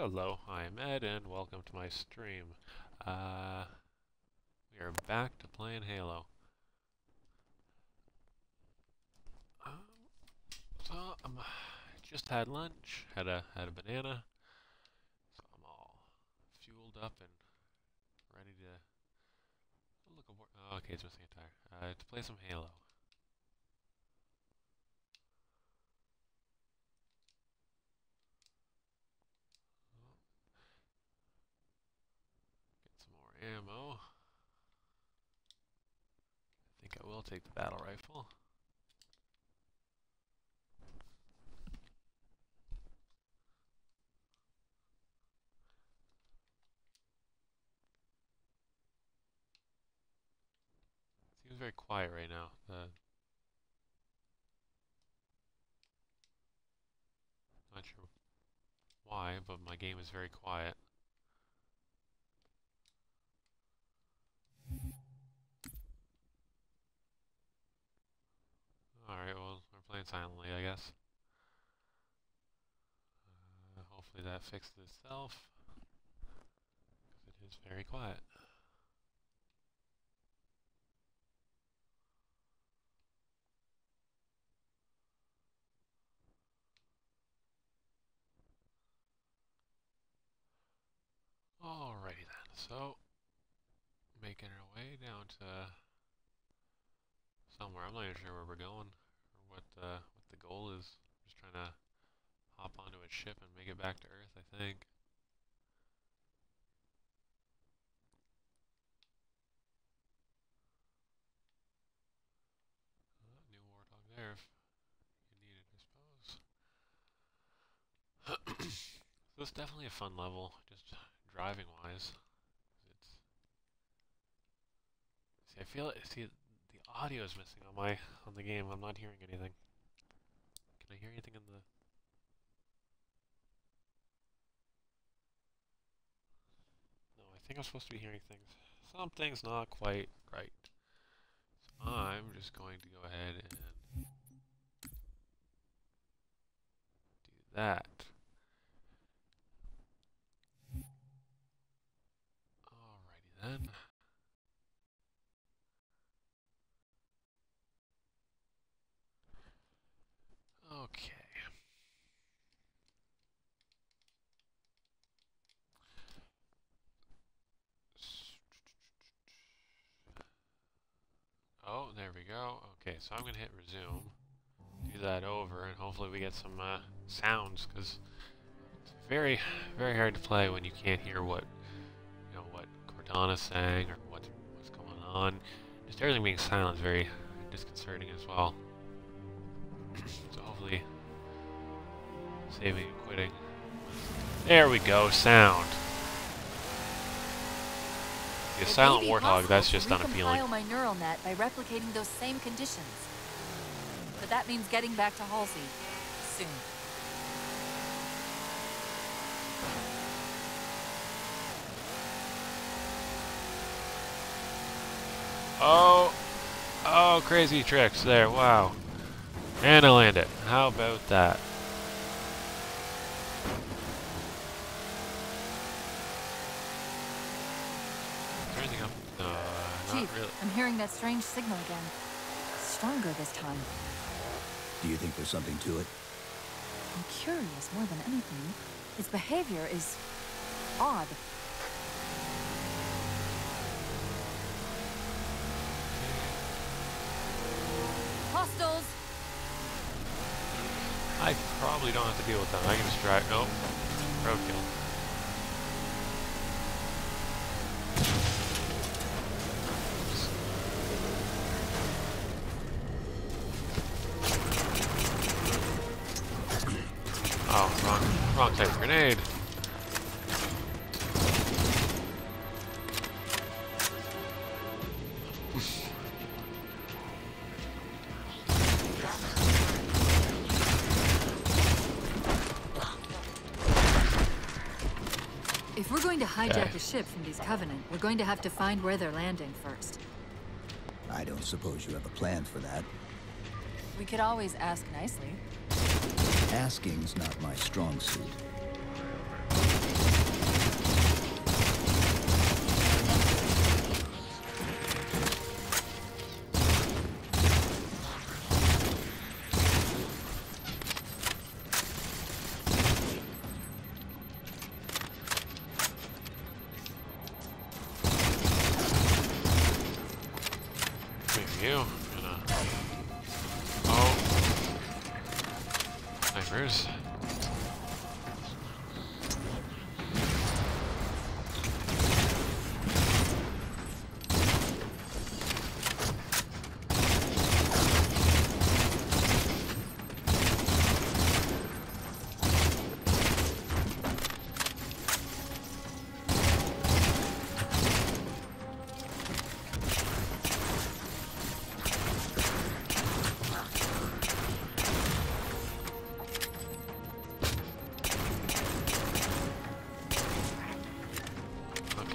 Hello, I am Ed, and welcome to my stream. Uh, we are back to playing Halo. Um, so I'm just had lunch, had a had a banana, so I'm all fueled up and ready to look. Oh, okay, it's missing a tire. Uh, to play some Halo. Get some more ammo. I think I will take the battle rifle. Seems very quiet right now. Not sure why, but my game is very quiet. Alright, well, we're playing silently, I guess. Uh, hopefully that fixes itself. It is very quiet. Alrighty then, so making our way down to somewhere. I'm not even sure where we're going what uh, what the goal is. Just trying to hop onto a ship and make it back to Earth, I think. Uh, new Warthog there if you need it, I suppose. so it's definitely a fun level, just driving wise. See, I feel it. See, audio is missing on my on the game. I'm not hearing anything. Can I hear anything in the? No, I think I'm supposed to be hearing things. Something's not quite right. So I'm just going to go ahead and do that. Alrighty then. Okay. Oh, there we go. Okay, so I'm going to hit resume. Do that over, and hopefully we get some uh, sounds, because it's very, very hard to play when you can't hear what, you know, what Cortana's saying, or what's, what's going on. Just everything being silent is very disconcerting as well. so hopefully saving and quitting. There we go, sound. The silent warthog, that's just unappealing. my neural net by replicating those same conditions. But that means getting back to Halsey soon. Oh, oh, crazy tricks there, wow. And I land it. How about that? Is there anything not Chief, really. I'm hearing that strange signal again. Stronger this time. Do you think there's something to it? I'm curious more than anything. Its behavior is odd. Hostiles! I probably don't have to deal with them. I can just drive. Nope. Roadkill. We're going to have to find where they're landing first. I don't suppose you have a plan for that. We could always ask nicely. Asking's not my strong suit.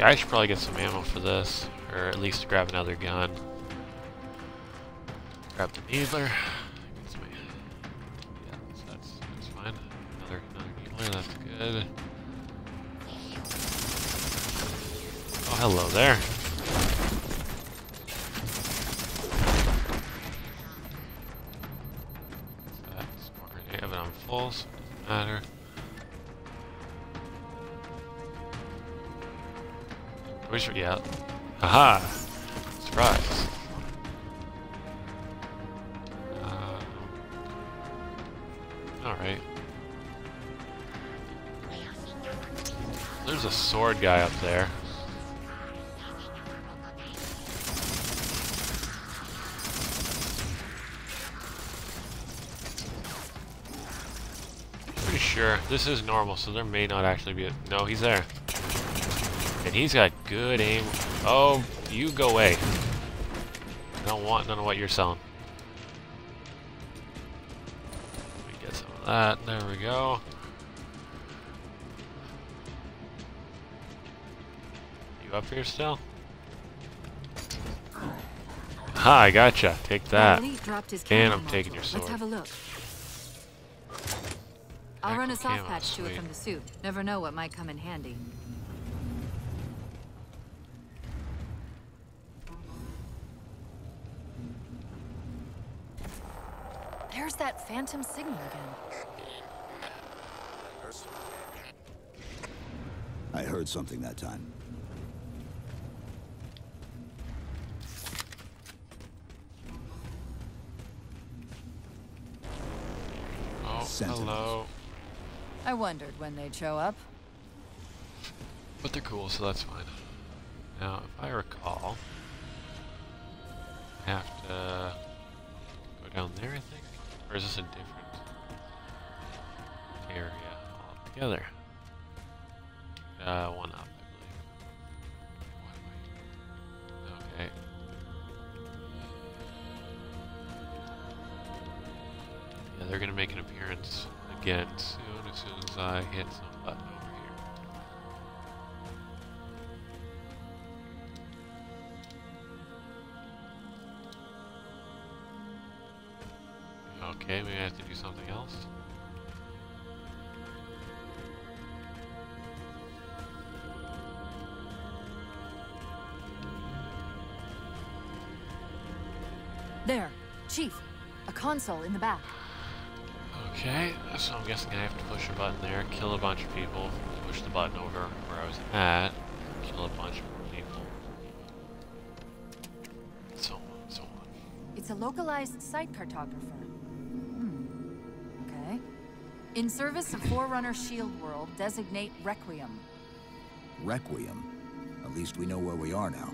I should probably get some ammo for this, or at least grab another gun. Grab the needler. Yeah, so that's, that's fine. Another, another needler, that's good. Oh, hello there. That's more grenade, but I'm full, so it doesn't matter. Which, yeah. Haha! Surprise. Um, Alright. There's a sword guy up there. Pretty sure this is normal, so there may not actually be a. No, he's there. And he's got good aim. Oh, you go away. I don't want none of what you're selling. Let me get some of that. There we go. You up here still? Ha, I gotcha. Take that. Elite dropped his And I'm taking your sword. Let's have a look. I'll run a soft patch to it from the suit. Never know what might come in handy. There's that phantom signal again. I heard something that time. Oh, Sentinels. hello. I wondered when they'd show up. But they're cool, so that's fine. Now, if I recall, Or is this a different area altogether? Console in the back. Okay, so I'm guessing I have to push a button there, kill a bunch of people, push the button over where I was at, kill a bunch more people. So on, so on. It's a localized site cartographer. Hmm. Okay. In service of Forerunner Shield World, designate Requiem. Requiem. At least we know where we are now.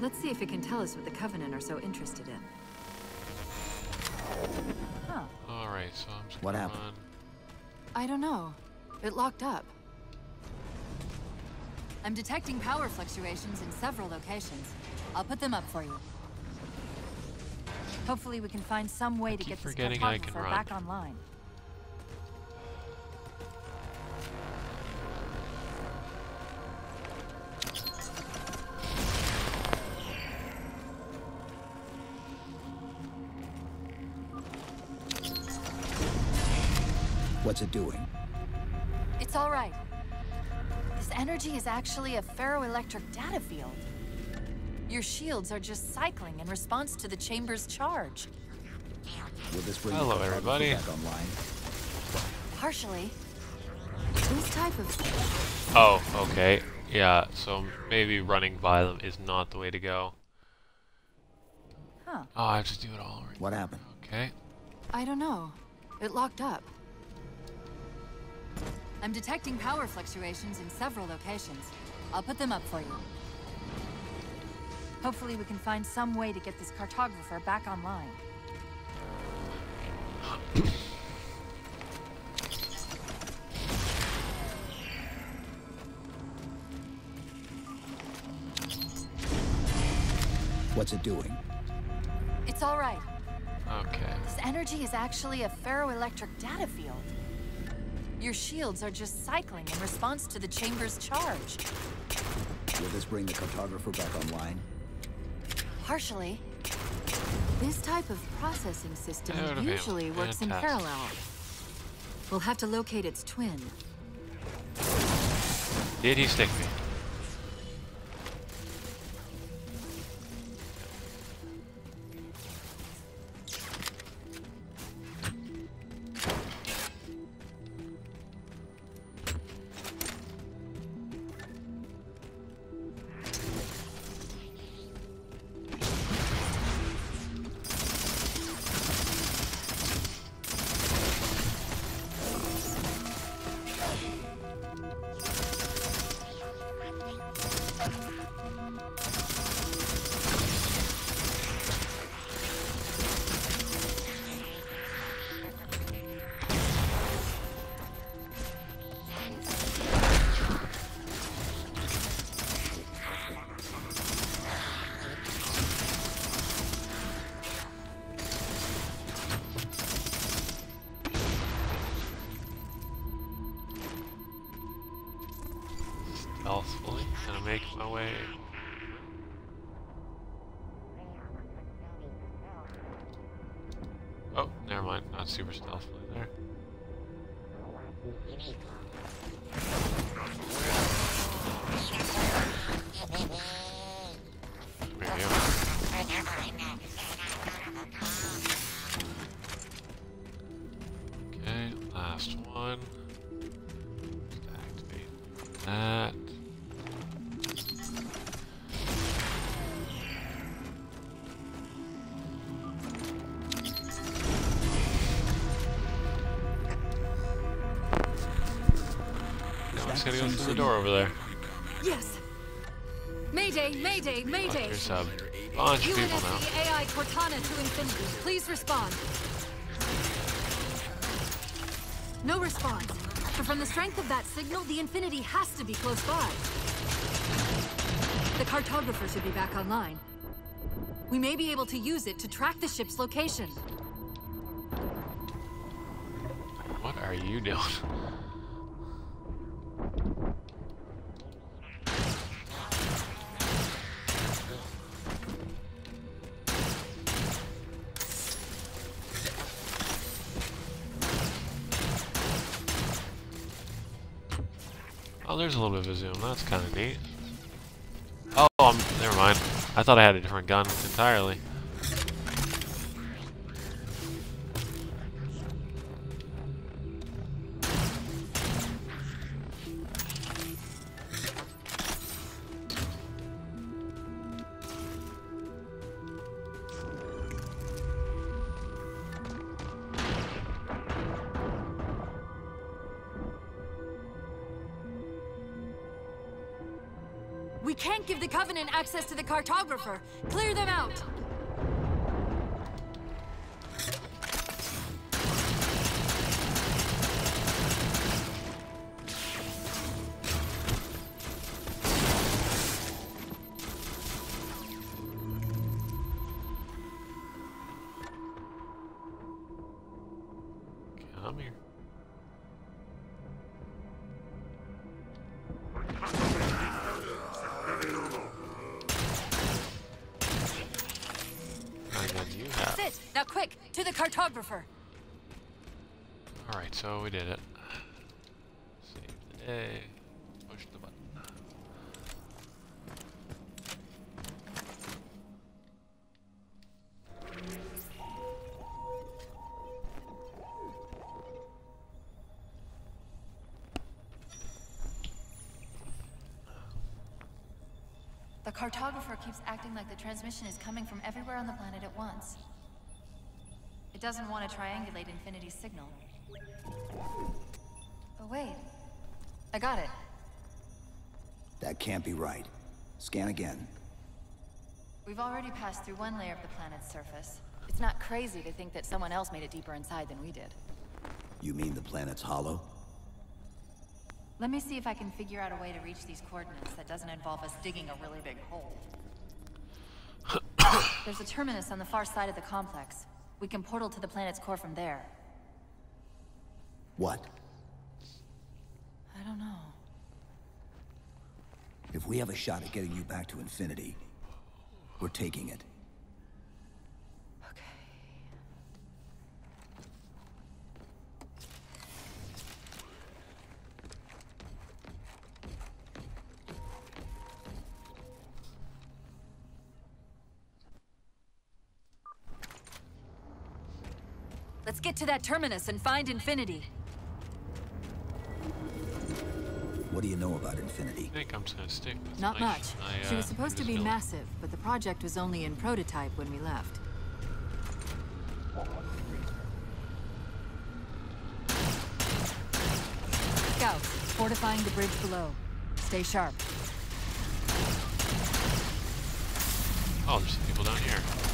Let's see if it can tell us what the Covenant are so interested in. Huh. Alright, so I'm just What happened? run. I don't know. It locked up. I'm detecting power fluctuations in several locations. I'll put them up for you. Hopefully we can find some way to get this forgetting cartographer back online. What's it doing? It's all right. This energy is actually a ferroelectric data field. Your shields are just cycling in response to the chamber's charge. Will this bring Hello, the everybody. back online? Partially. This type of... Oh, okay. Yeah, so maybe running by them is not the way to go. Huh. huh? Oh, I have to do it all over. What happened? Okay. I don't know. It locked up. I'm detecting power fluctuations in several locations. I'll put them up for you. Hopefully we can find some way to get this cartographer back online. What's it doing? It's all right. Okay. This energy is actually a ferroelectric data field. Your shields are just cycling in response to the chamber's charge. Will this bring the cartographer back online? Partially. This type of processing system usually works in parallel. We'll have to locate its twin. Did he stick me? unique. Gotta go through the door over there. Yes! Mayday, Mayday, Mayday! there's a bunch of people now. UNSC AI Cortana to infinity. Please respond. No response. But from the strength of that signal, the Infinity has to be close by. The cartographer should be back online. We may be able to use it to track the ship's location. What are you doing? A little bit of a zoom. That's kind of neat. Oh, um, never mind. I thought I had a different gun entirely. Can't give the Covenant access to the cartographer. Clear them out. Keeps acting like the transmission is coming from everywhere on the planet at once. It doesn't want to triangulate Infinity's signal. Oh, wait. I got it. That can't be right. Scan again. We've already passed through one layer of the planet's surface. It's not crazy to think that someone else made it deeper inside than we did. You mean the planet's hollow? Let me see if I can figure out a way to reach these coordinates that doesn't involve us digging a really big hole. There's a terminus on the far side of the complex. We can portal to the planet's core from there. What? I don't know. If we have a shot at getting you back to Infinity, we're taking it. To that terminus and find Infinity. What do you know about Infinity? I think I'm just gonna stick with Not my- much. my, she uh, was supposed to be invisibility. massive, but the project was only in prototype when we left. Scouts, fortifying the bridge below. Stay sharp. Oh, there's some people down here.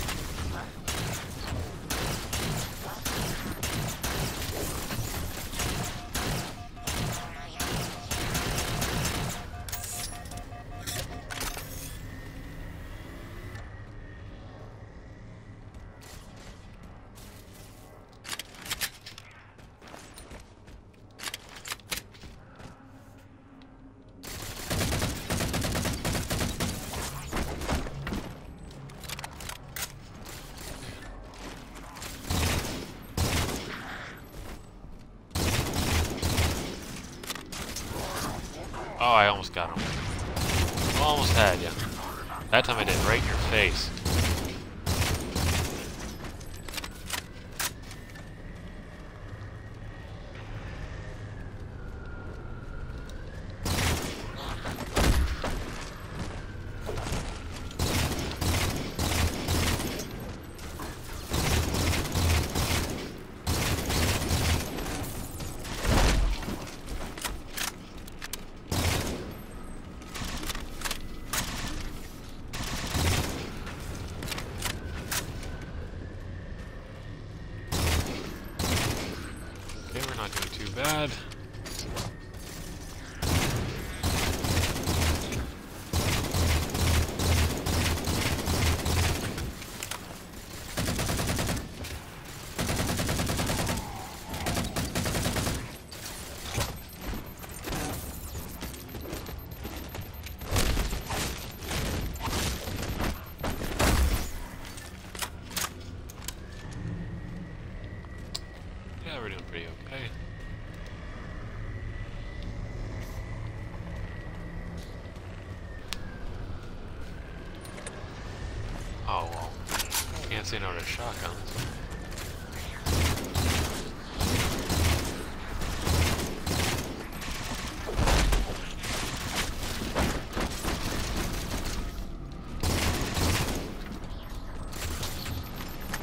Can't say no to shotguns.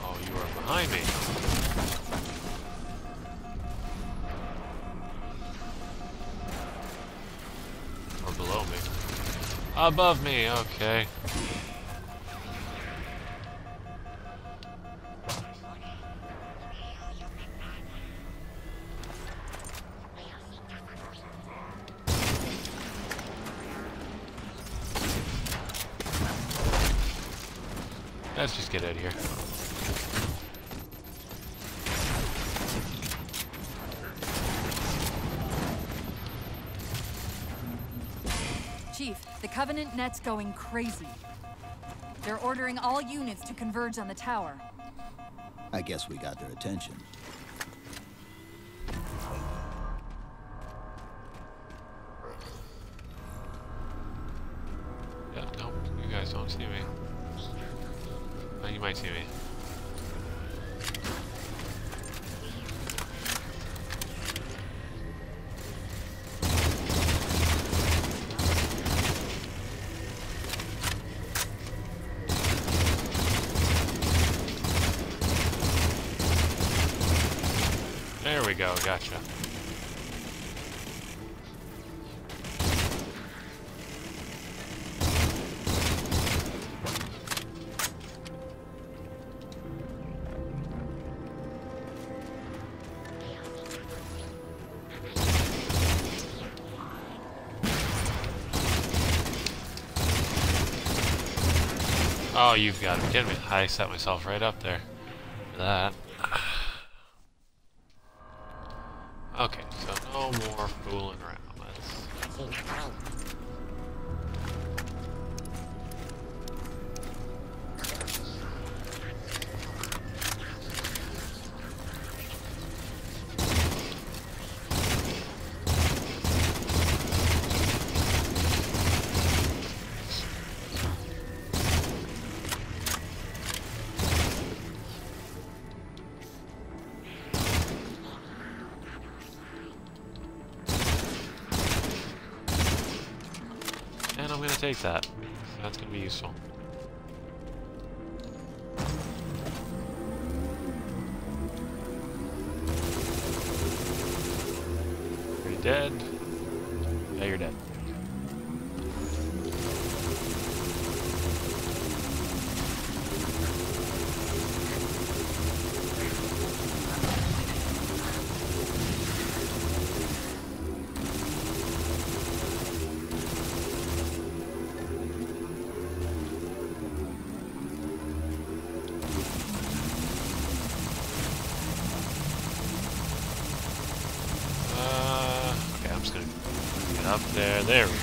Oh, you are behind me. Or below me. Above me, okay. Let's just get out of here. Chief, the Covenant net's going crazy. They're ordering all units to converge on the tower. I guess we got their attention. Oh, you've got to be kidding me. I set myself right up there. For that. Okay, so no more fooling around. Take that. There. We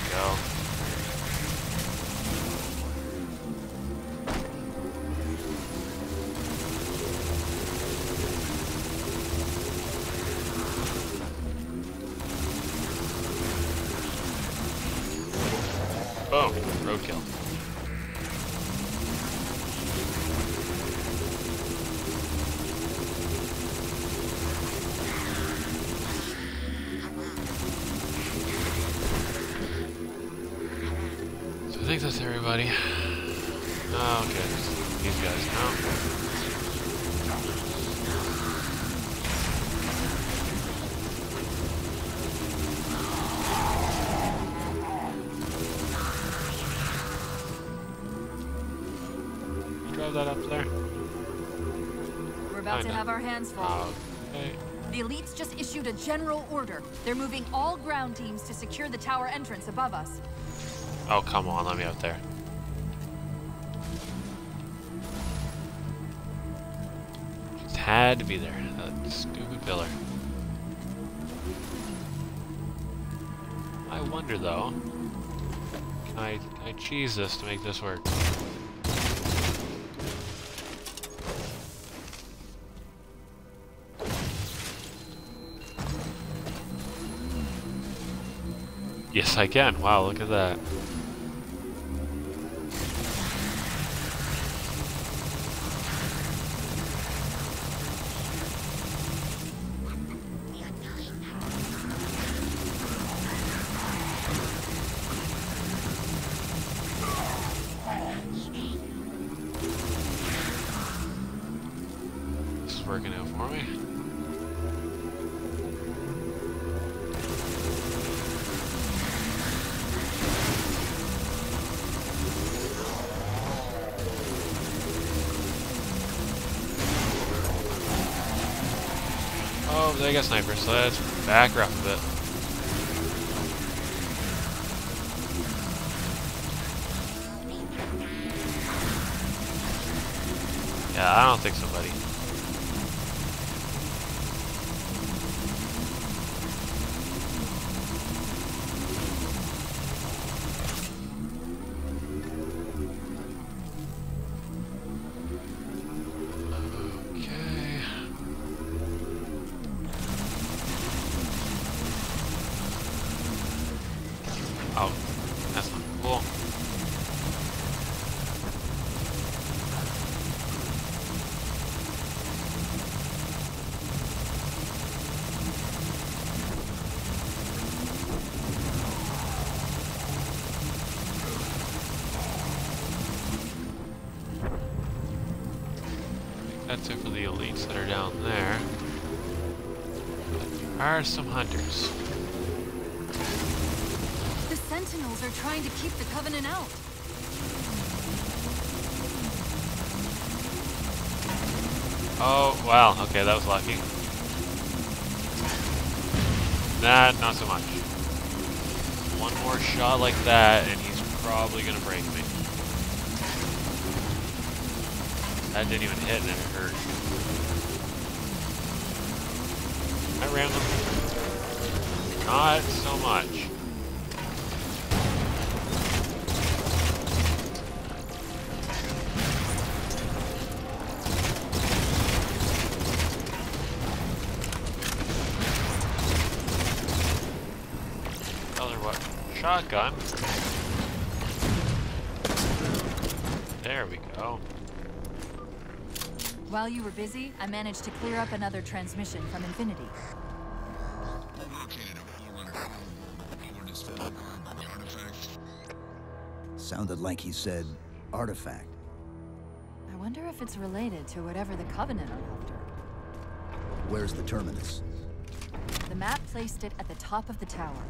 to Kinda. have our hands full. Okay. The elites just issued a general order. They're moving all ground teams to secure the tower entrance above us. Oh, come on, let me out there. Just had to be there. That stupid pillar. I wonder though, can I, can I cheese this to make this work? Yes, I can. Wow, look at that. Yeah, I don't think so, buddy. Wow. Okay, that was lucky. Nah, not so much. One more shot like that, and he's probably gonna break me. That didn't even hit, and it hurt. I ran. Not so much. Shotgun. There we go. While you were busy, I managed to clear up another transmission from Infinity. Located a Forerunner. Coordinates for the artifact. Sounded like he said artifact. I wonder if it's related to whatever the Covenant are after. Where's the terminus? The map placed it at the top of the tower.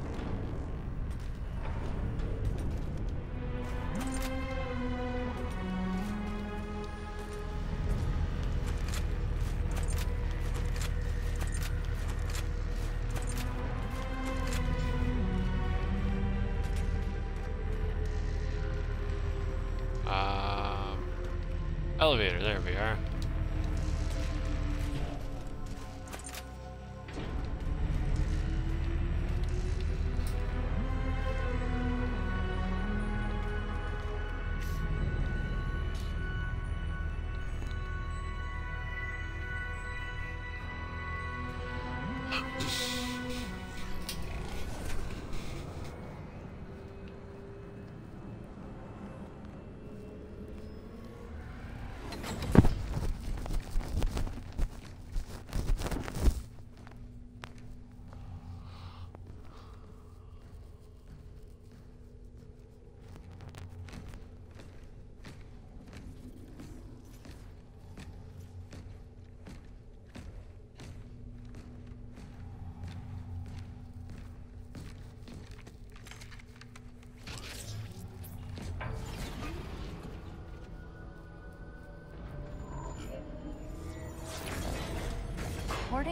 Just...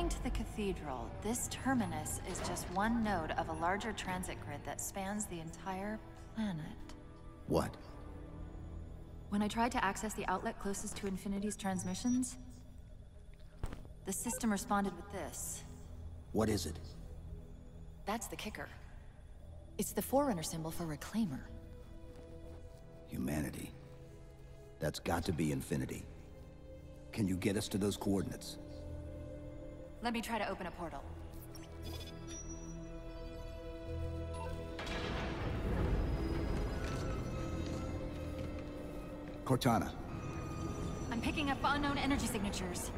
According to the cathedral, this terminus is just one node of a larger transit grid that spans the entire planet. What? When I tried to access the outlet closest to Infinity's transmissions, the system responded with this. What is it? That's the kicker. It's the Forerunner symbol for Reclaimer. Humanity. That's got to be infinity. Can you get us to those coordinates? Let me try to open a portal. Cortana, I'm picking up unknown energy signatures.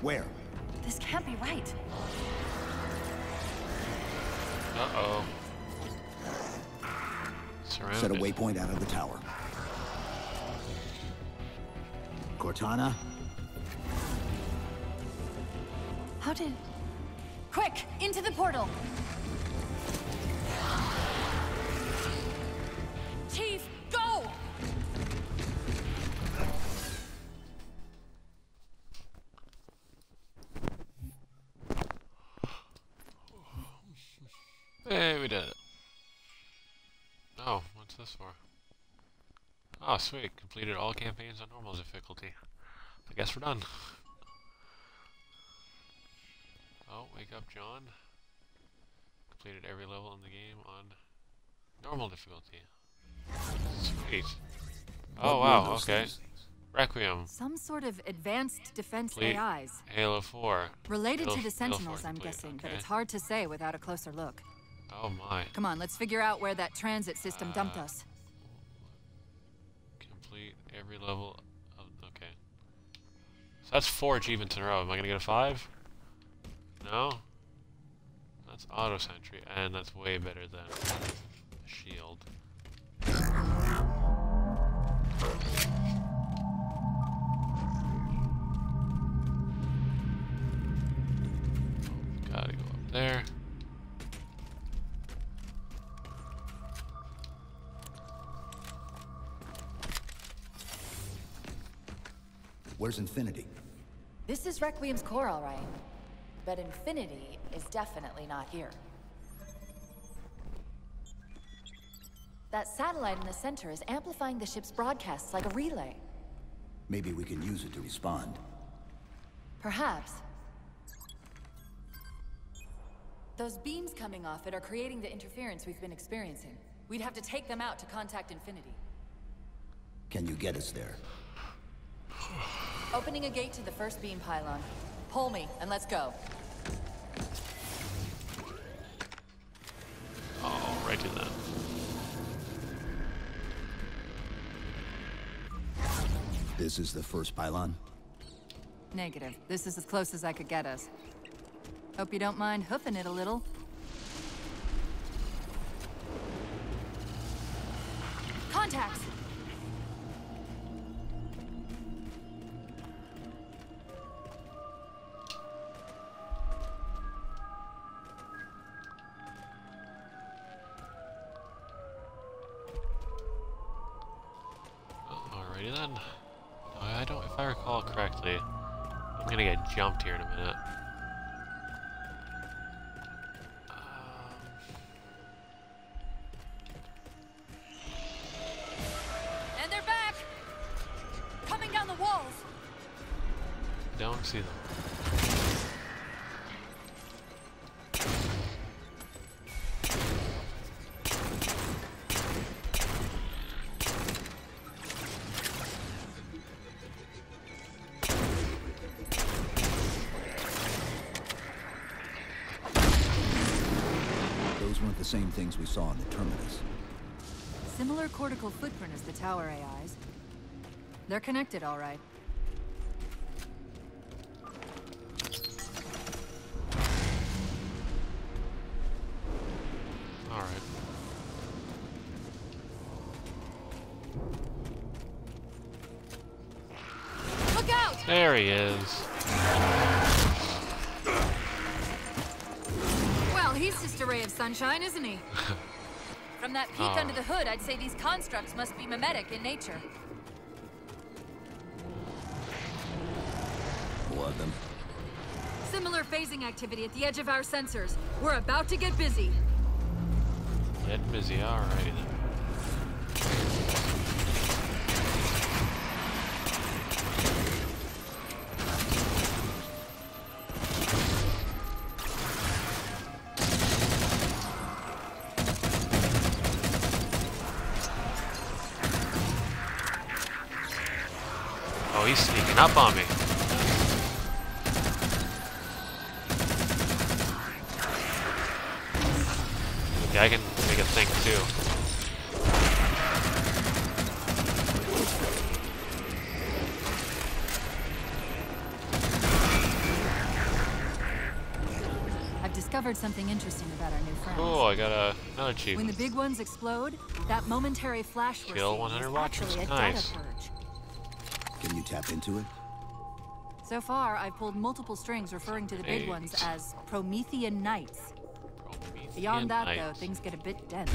where? This can't be right. Uh-oh. Surrounded. Set a waypoint out of the tower. Cortana? How did... Quick! Into the portal! Chief, go! Hey, we did it. Oh, what's this for? Oh, sweet. Completed all campaigns on normal difficulty. I guess we're done. Wake up, John. Completed every level in the game on normal difficulty. Sweet. Oh, What wow, okay. Requiem. Some sort of advanced defense Complete. AIs. Halo 4. Related Halo to the f- Halo 4 Sentinels, I'm complete, guessing, but it's hard to say without a closer look. Oh my. Come on, let's figure out where that transit system dumped Uh, us. Complete every level of, okay. So that's four achievements in a row. Am I gonna get a five? No? That's auto sentry, and that's way better than the shield. Oh, gotta go up there. Where's Infinity? This is Requiem's core, all right. But Infinity is definitely not here. That satellite in the center is amplifying the ship's broadcasts like a relay. Maybe we can use it to respond. Perhaps. Those beams coming off it are creating the interference we've been experiencing. We'd have to take them out to contact Infinity. Can you get us there? Opening a gate to the first beam pylon. Pull me, and let's go. Alrighty then. This is the first pylon? Negative. This is as close as I could get us. Hope you don't mind hoofing it a little. The same things we saw in the Terminus. Similar cortical footprint as the tower AIs. They're connected, all right. Alright. Look out! There he is. Sunshine, isn't he? From that peek Aw. Ah. under the hood, I'd say these constructs must be mimetic in nature. Of them. Similar phasing activity at the edge of our sensors. We're about to get busy. Get busy, alrighty up on me. Yeah, I can make a thing too. I've discovered something interesting about our new friends. Cool, I got a, another cheat. When the big ones explode, that momentary flash we're Kill seeing 100 is watchers. actually a Nice. data purge. Can you tap into it? So far, I've pulled multiple strings referring to the big ones as Promethean Knights. Promethean Beyond that, though, things get a bit dense.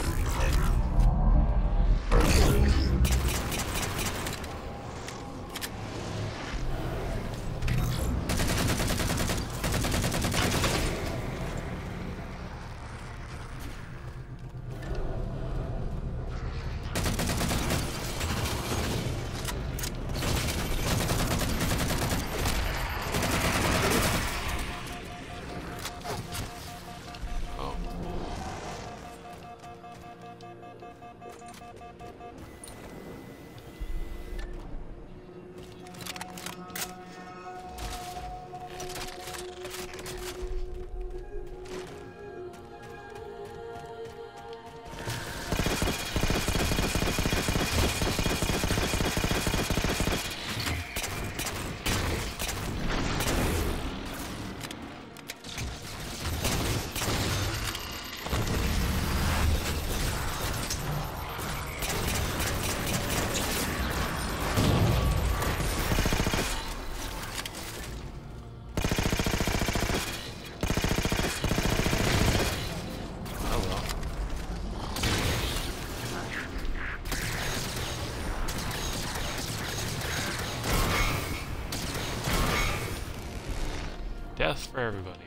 For everybody.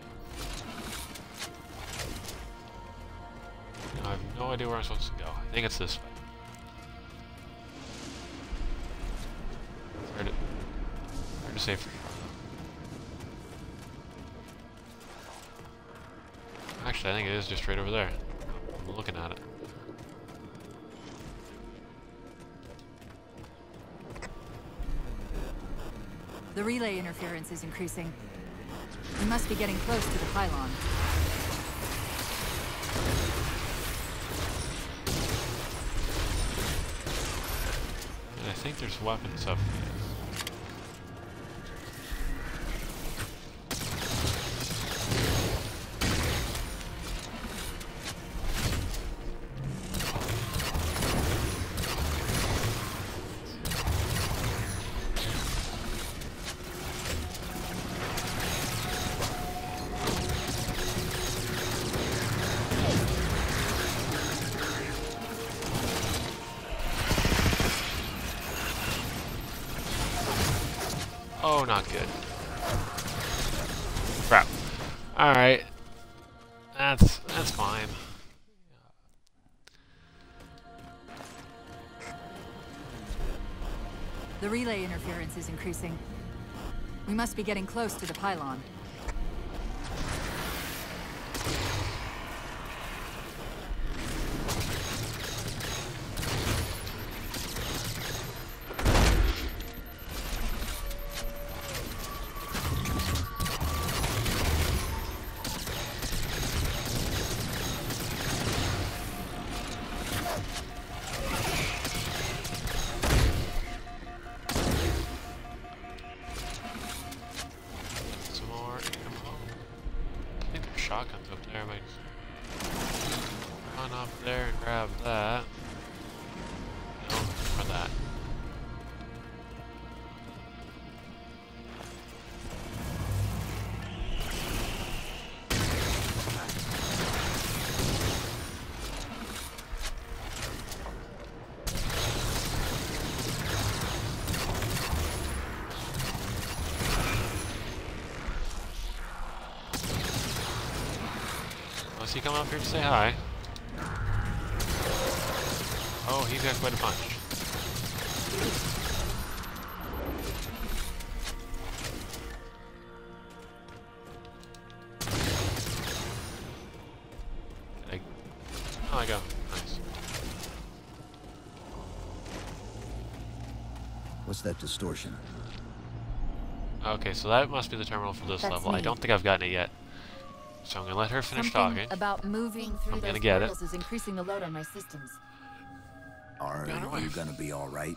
Now, I have no idea where I'm supposed to go. I think it's this way. Hard to, hard to say for. Actually, I think it is just right over there. I'm looking at it. The relay interference is increasing. We must be getting close to the pylon. I think there's weapons up here. Is increasing. We must be getting close to the pylon. Was he come up here to say hi? Oh, he's got quite a punch. I... Oh, I go. Nice. What's that distortion? Okay, so that must be the terminal for this That's level. I don't think I've gotten it yet. So I'm gonna let her finish Something talking. about moving through I'm those gonna get it. portals is increasing the load on my systems. Are Got away. you gonna be alright?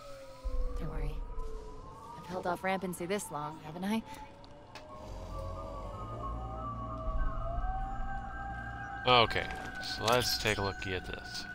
Don't worry. I've held off rampancy this long, haven't I? Okay, so let's take a look at this.